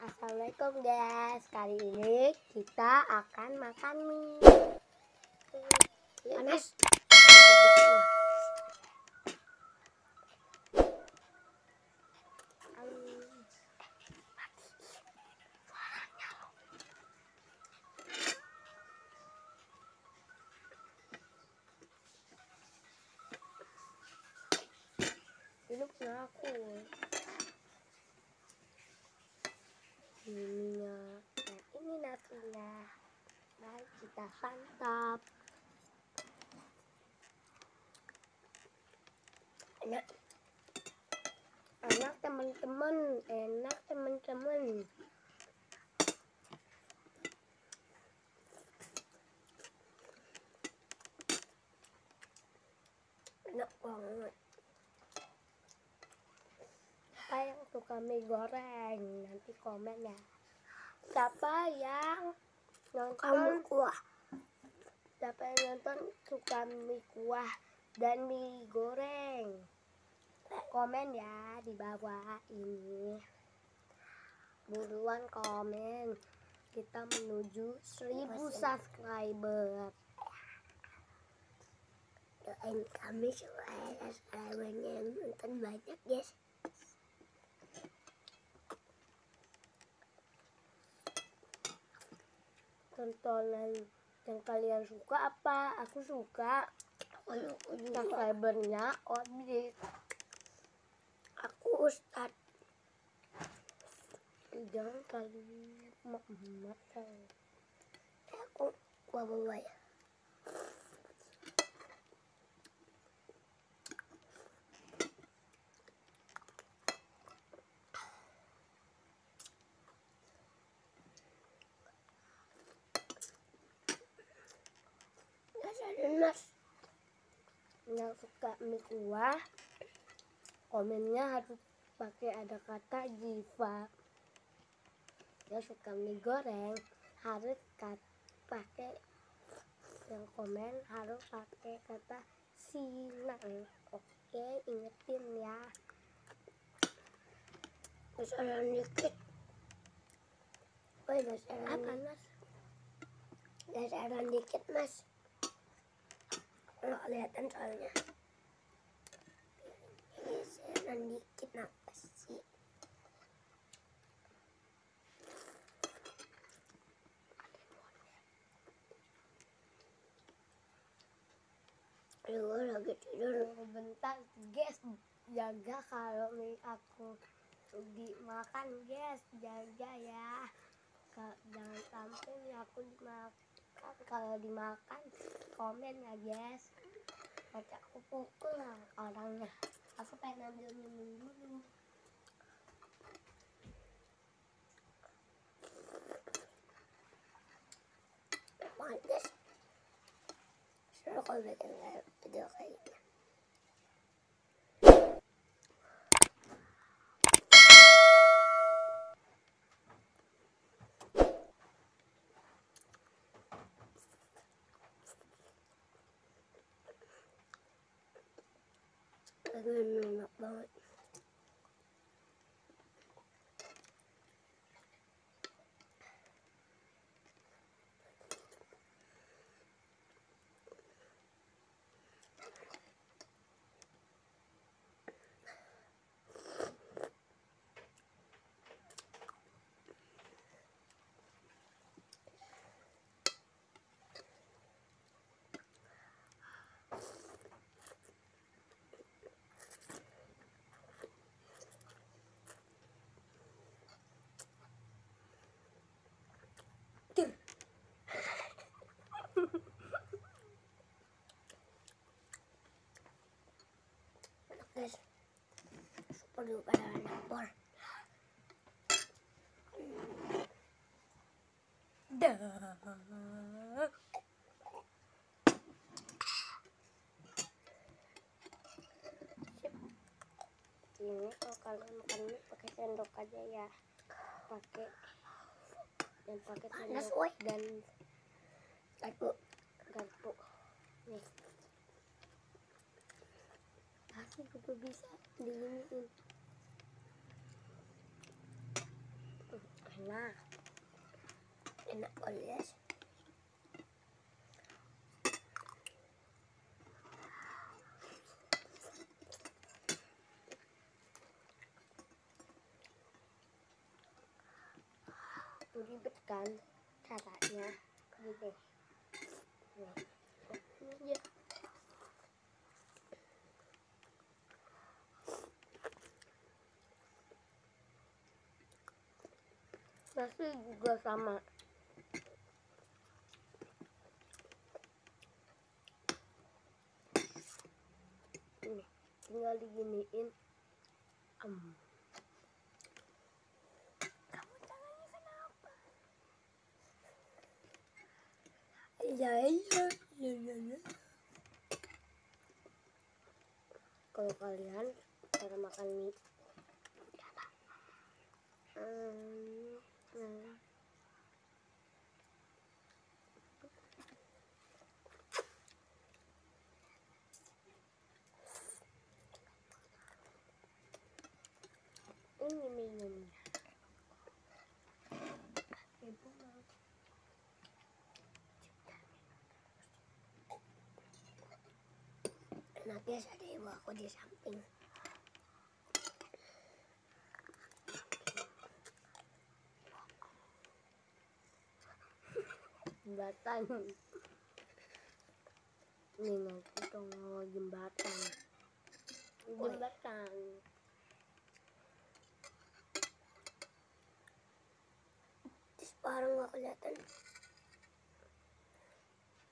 Assalamualaikum guys. Kali ini kita akan makan mie. Panas. Ini punya aku. Ininya. Nah, ini nasinya. Mari kita santap. Enak. Enak teman-teman. Enak teman-teman. Enak banget. Siapa mie goreng? Nanti komen ya. Siapa yang nonton kuah? Siapa yang nonton suka mie kuah dan mie goreng? Komen ya di bawah ini. Buruan komen. Kita menuju 1000 subscriber. Doain kami supaya subscribernya nonton banyak guys. Tontonan yang kalian suka apa aku suka subscribernya Odi aku Ustad jangan kali mak mak aku bawa ya Mas yang suka mie kuah komennya harus pakai ada kata jiwa yang suka mie goreng harus kat, pakai yang komen harus pakai kata sinang. Oke ingetin ya. Besaran dikit. Woi, besaran apa mas? Besaran dikit mas nggak kelihatan soalnya. Geseran dikit apa sih. Gue lagi tidur bentar. Guys jaga kalau mie aku dimakan guys jaga ya. Jangan sampai nih aku dimakan kalau dimakan komen ya guys nanti aku pukul lah orangnya. Aku pengen ambil minum dulu. Panas seru kalau bikin video kayak gini Aduh, enak banget. guys super duper lapar dah ini kalau kalian makan mie pakai sendok aja ya. Pakai dan pakai sendok dan garpu. Garpu. Nih. Pasti juga bisa diiniin mamá en las olas. Kan caranya gitu, ya. Nasi juga sama. Ini tinggal diginiin. Em. kamu tangannya kenapa iya iya iya iya iya. kalau kalian cara makan mie. Hmm, hmm. Ini minumnya. Ibu mau. Nanti ada ibu aku di samping. Jembatan. Ini nanti dong jembatan. Jembatan. Sekarang nggak kelihatan.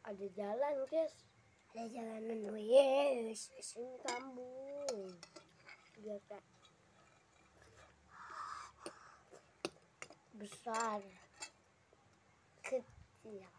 Ada jalan guys ada jalanan wes ini kampung. Biasa besar. Kecil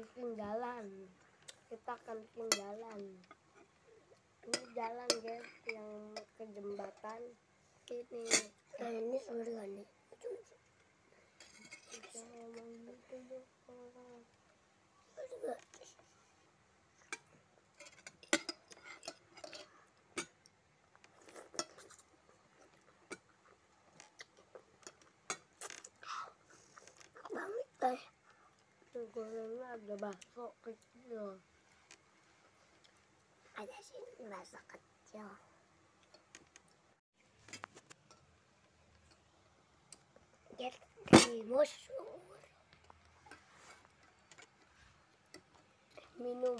bikin jalan kita akan bikin jalan ini jalan guys yang ke jembatan. Sini nah ini surga nih? Gitu dong orang banget teh gorengnya ada bakso kecil. Ada sini bakso kecil. Get timusur minum